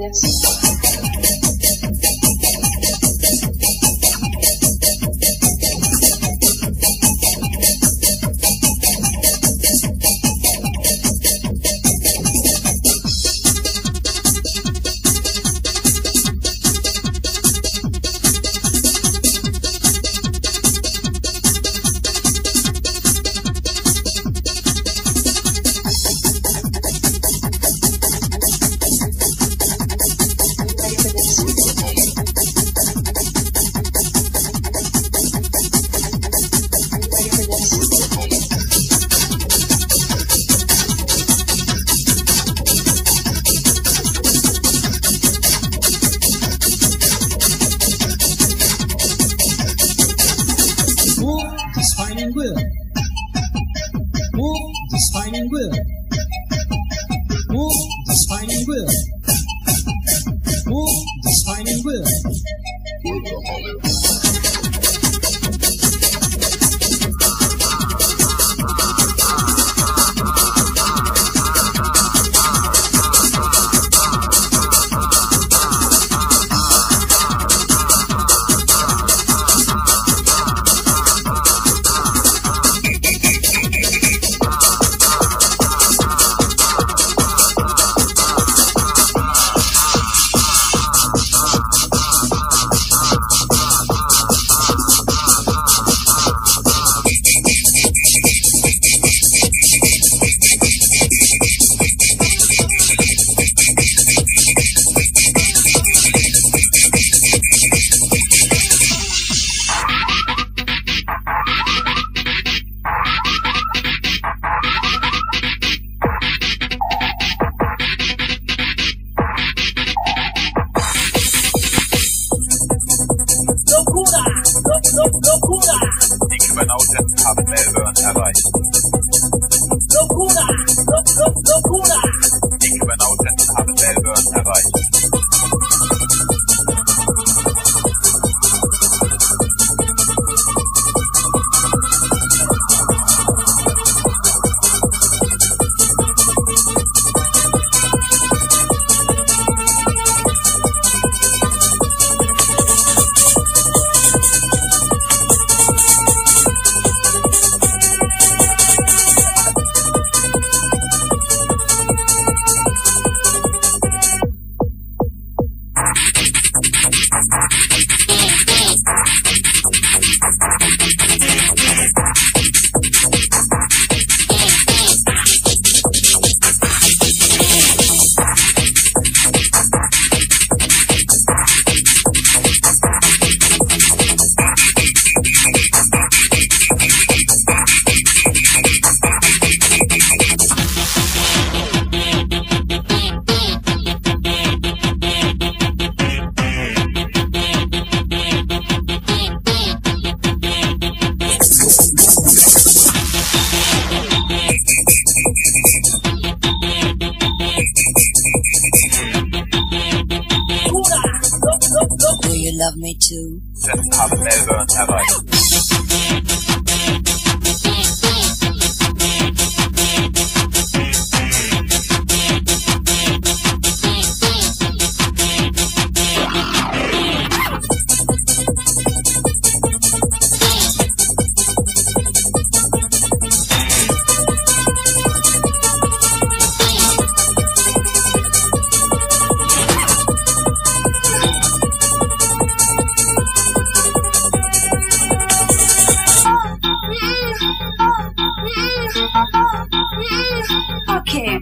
this?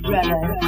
Okay,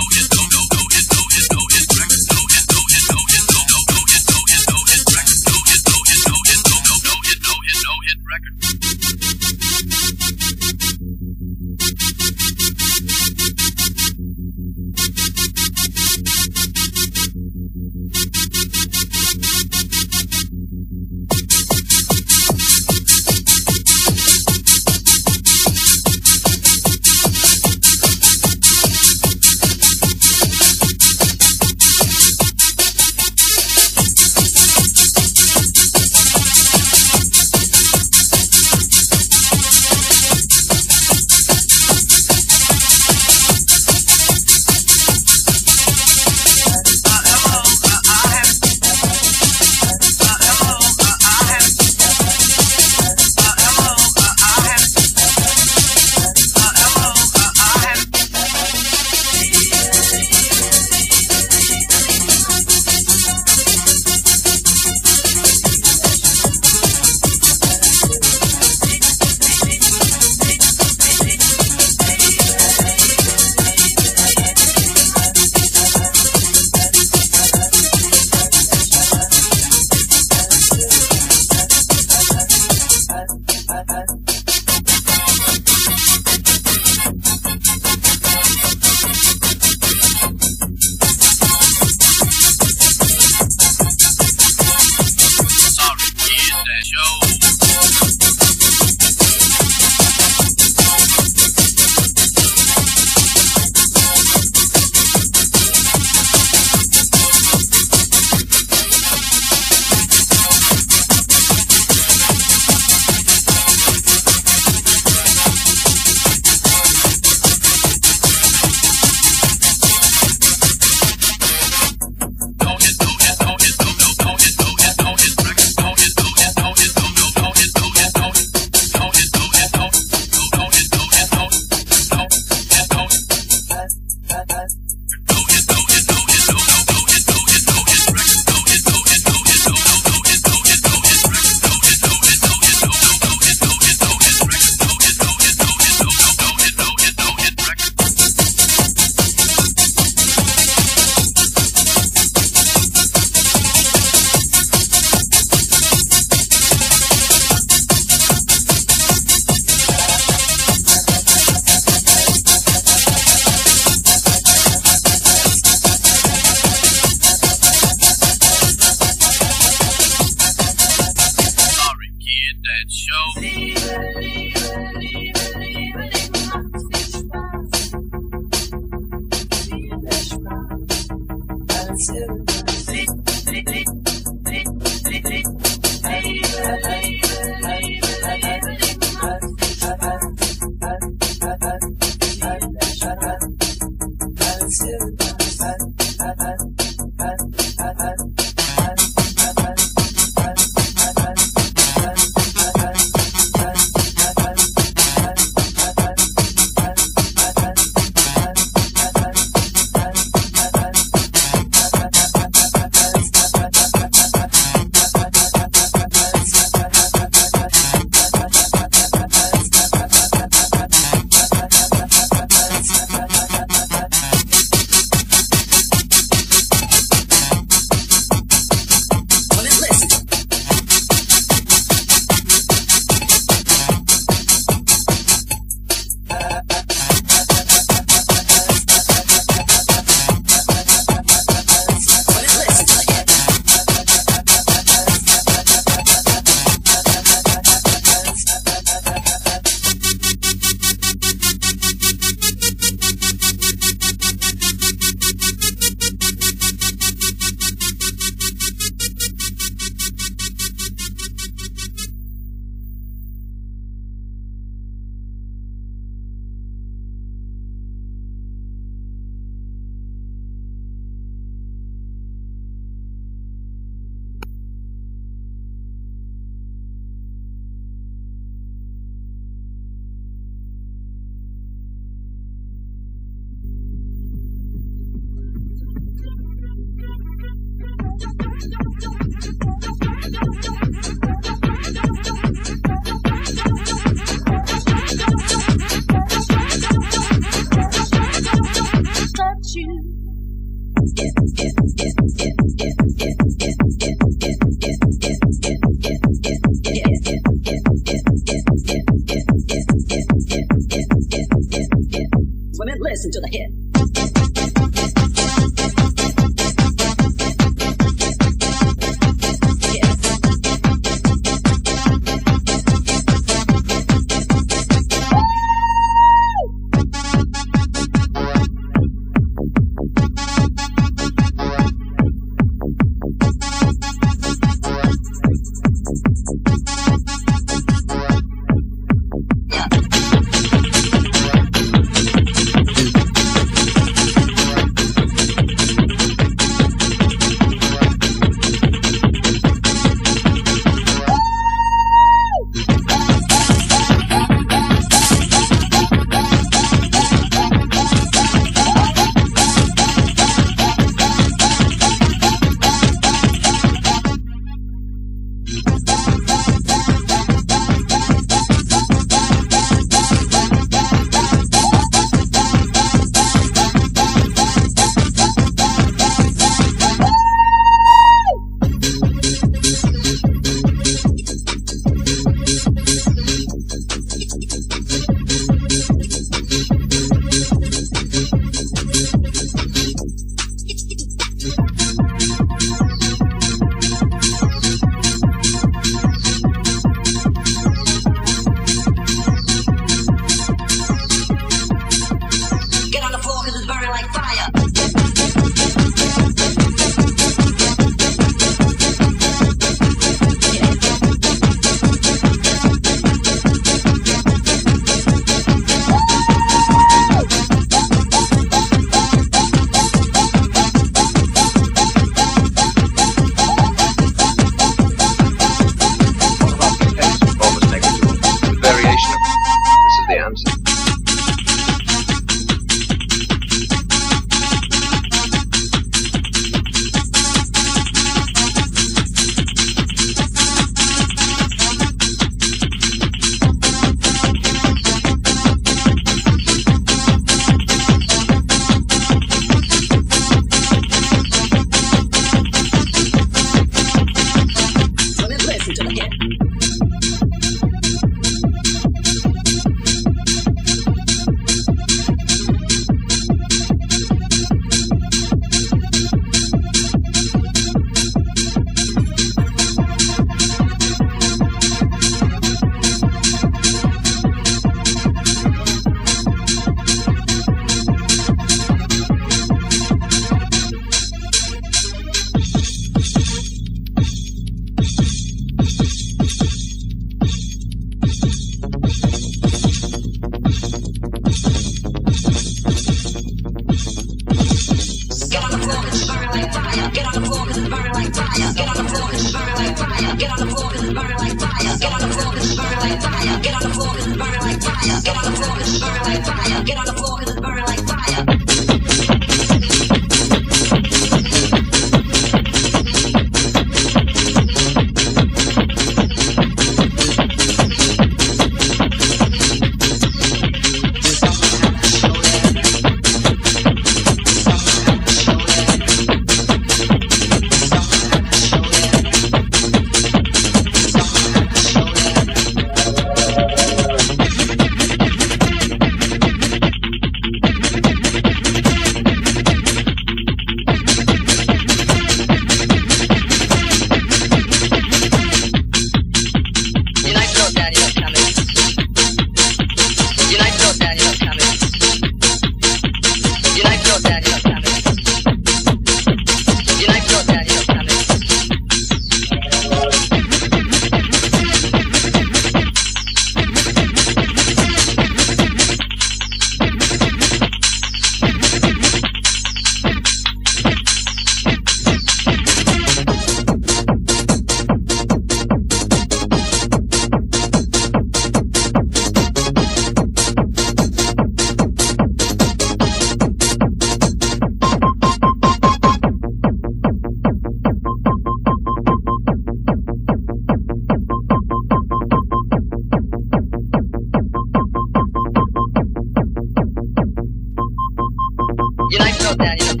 这啊你怎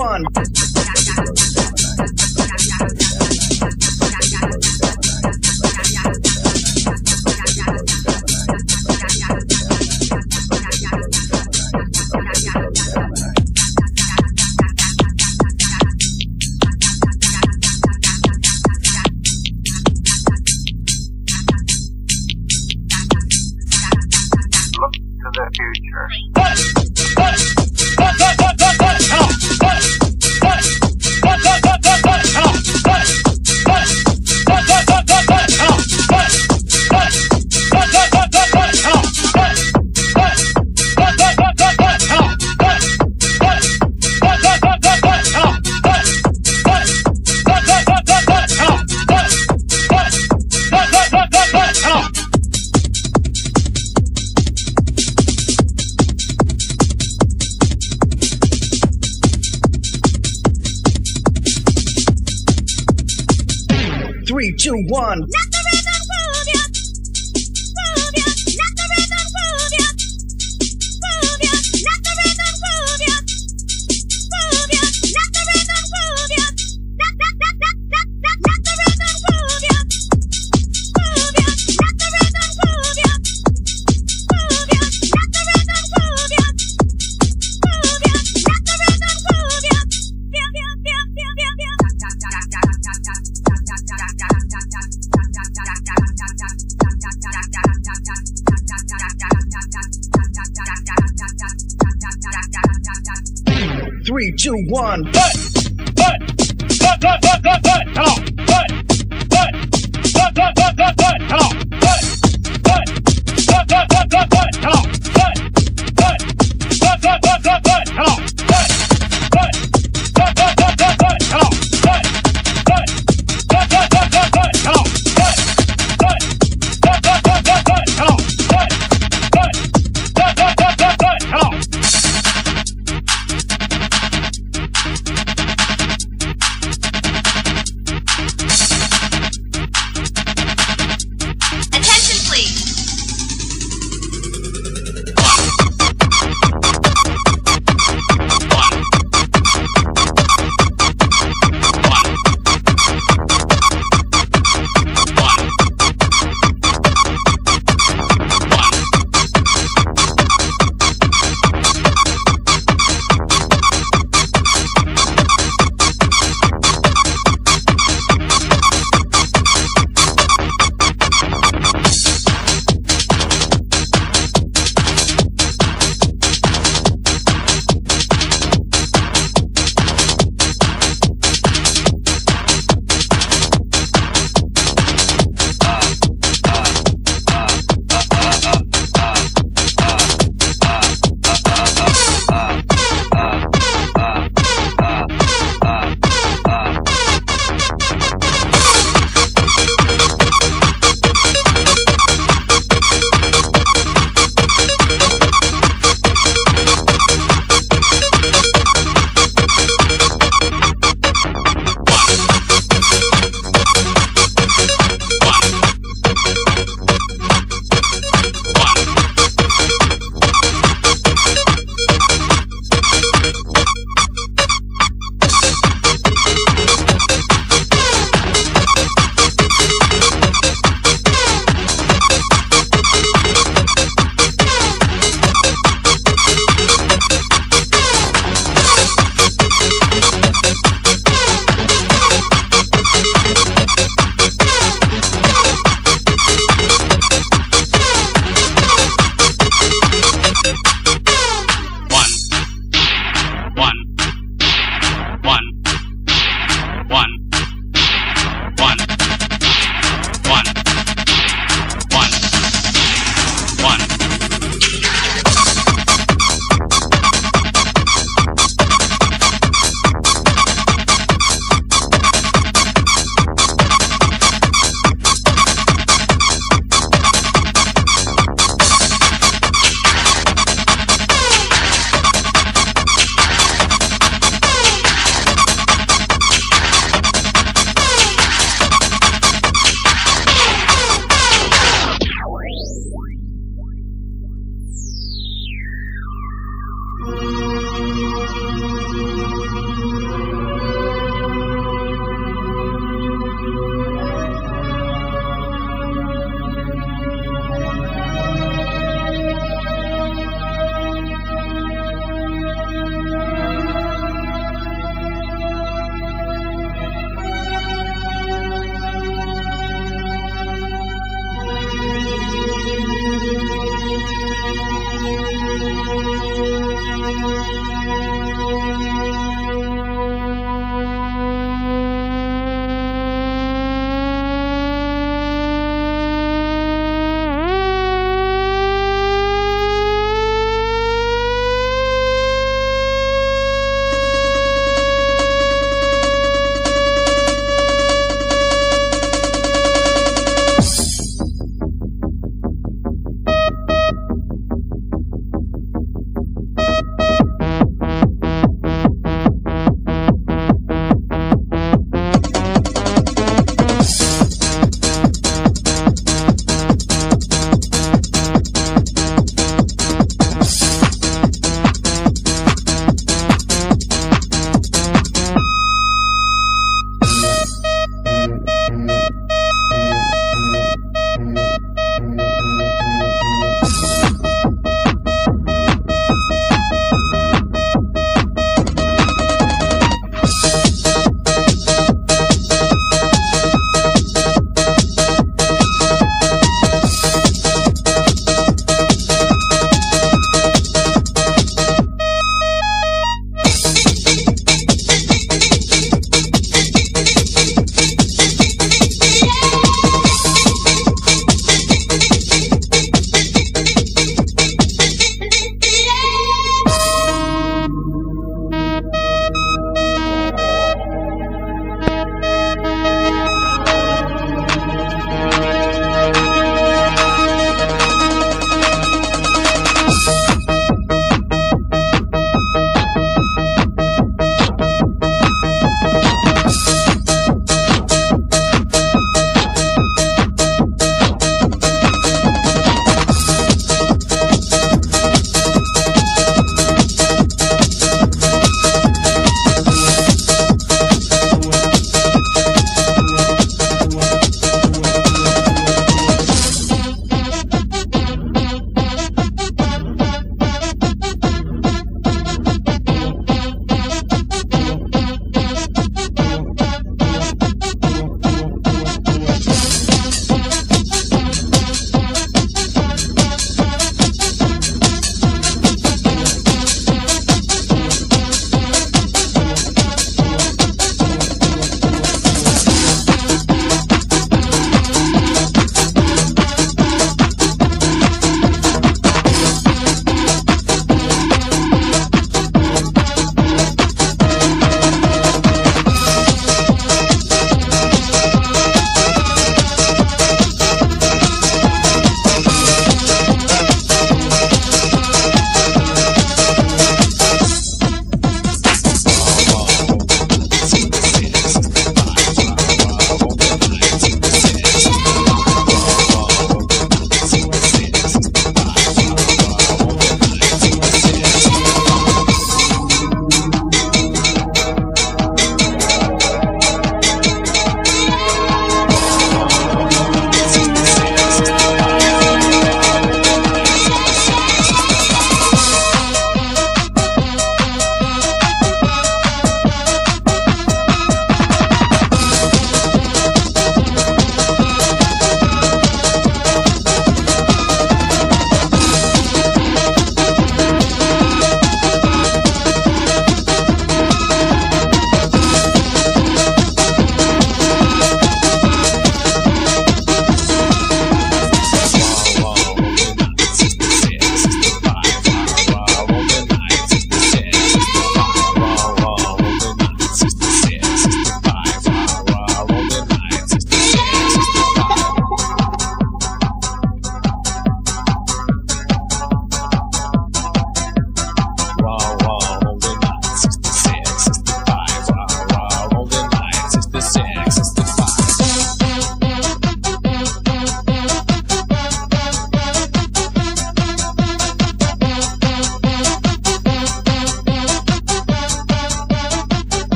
one.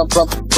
This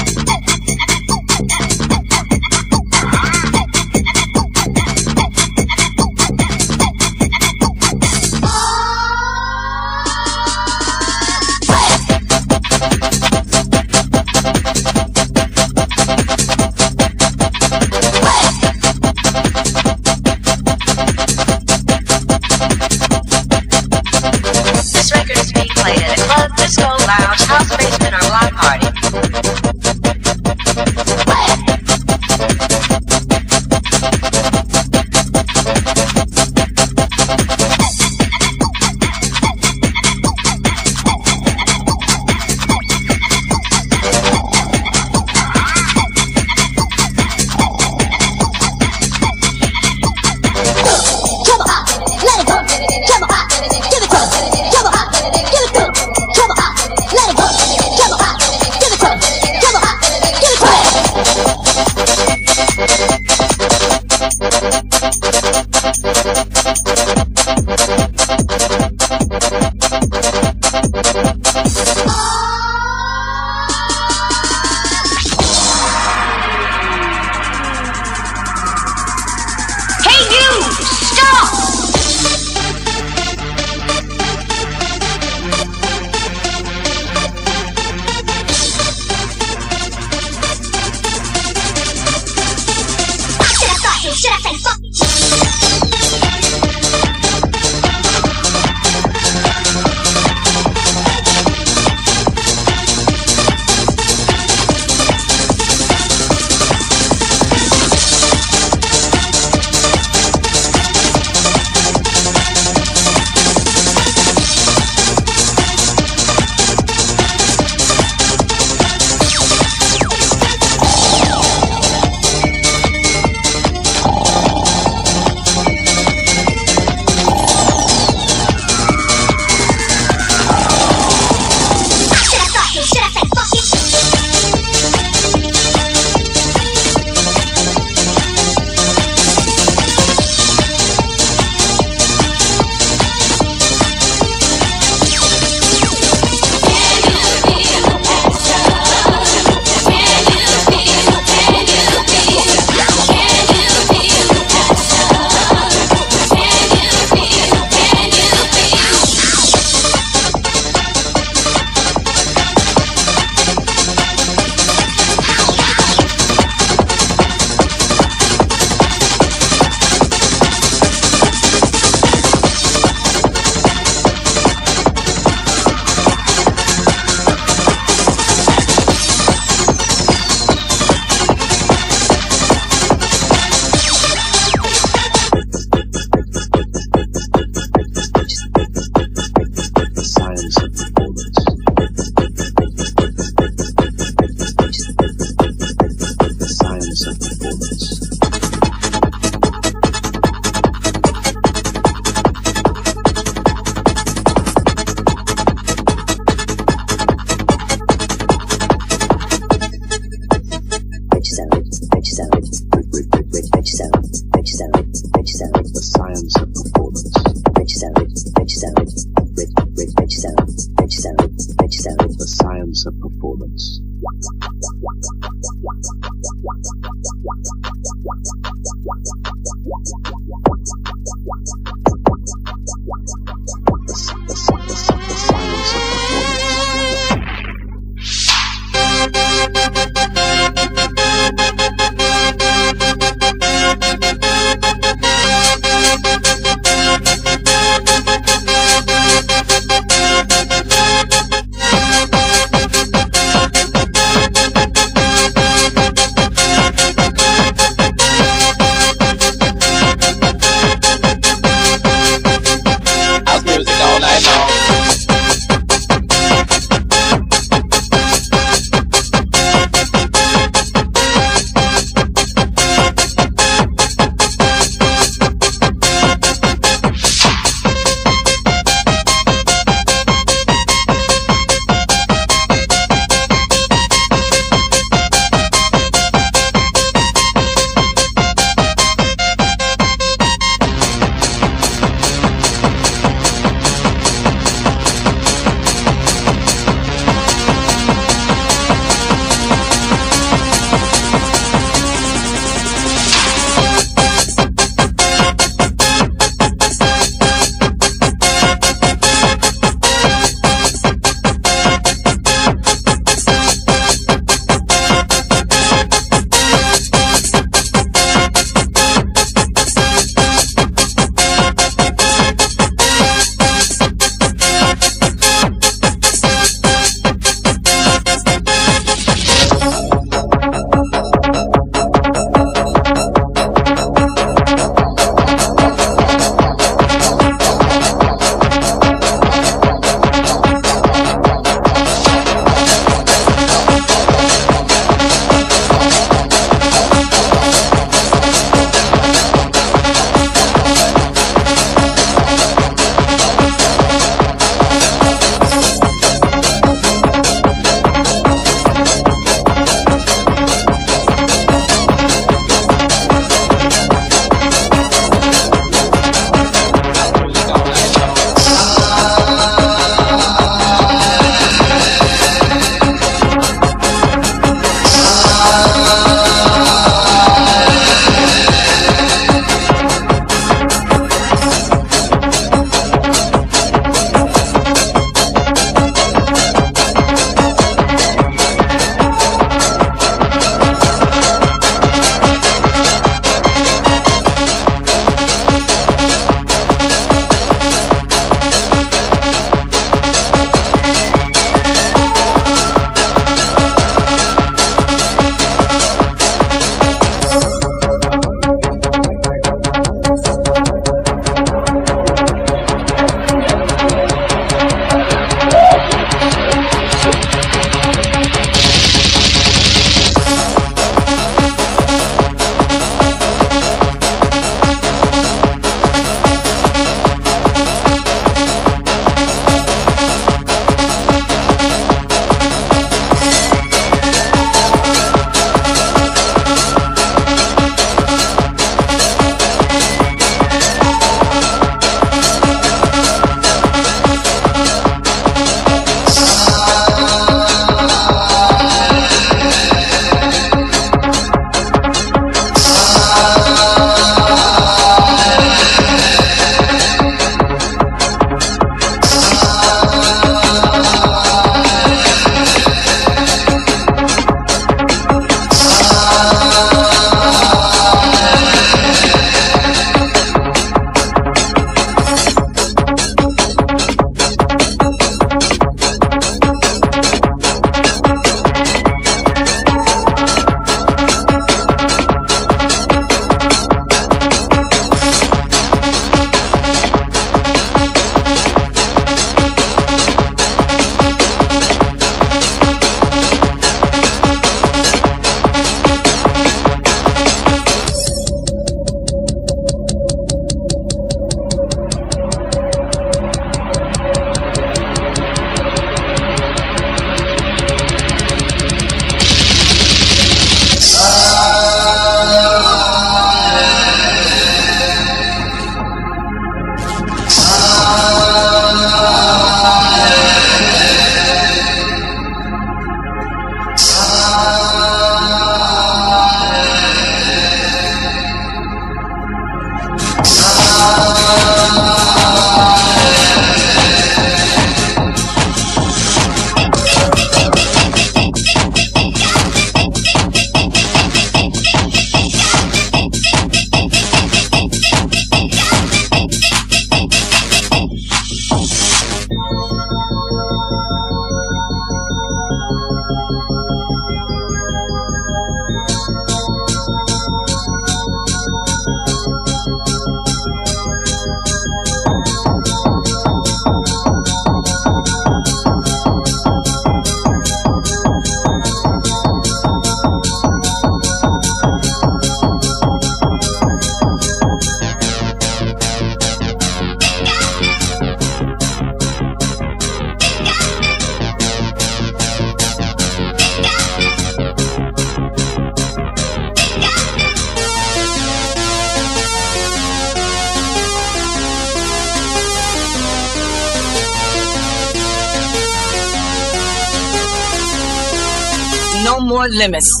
limits.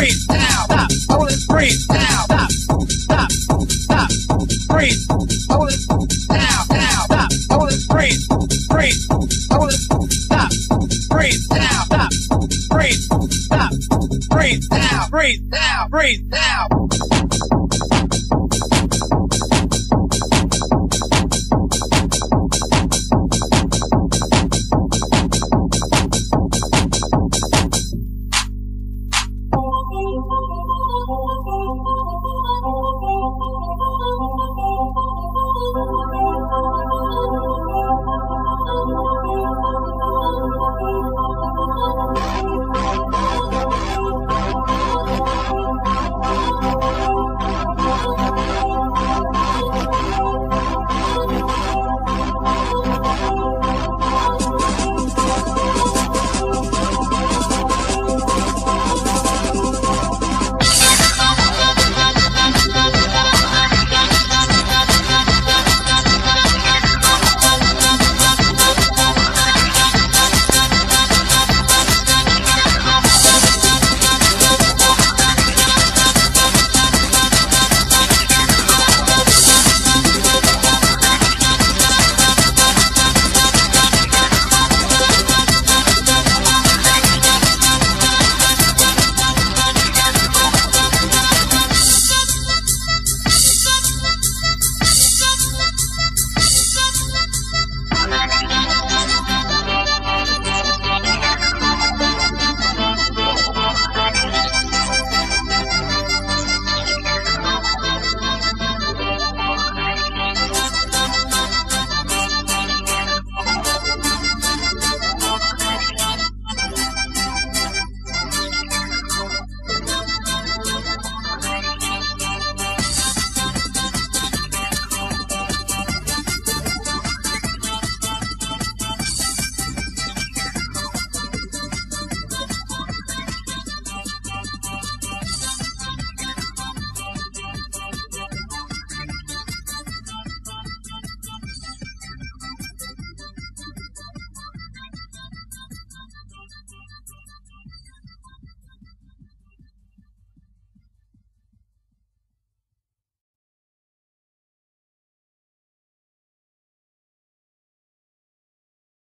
It,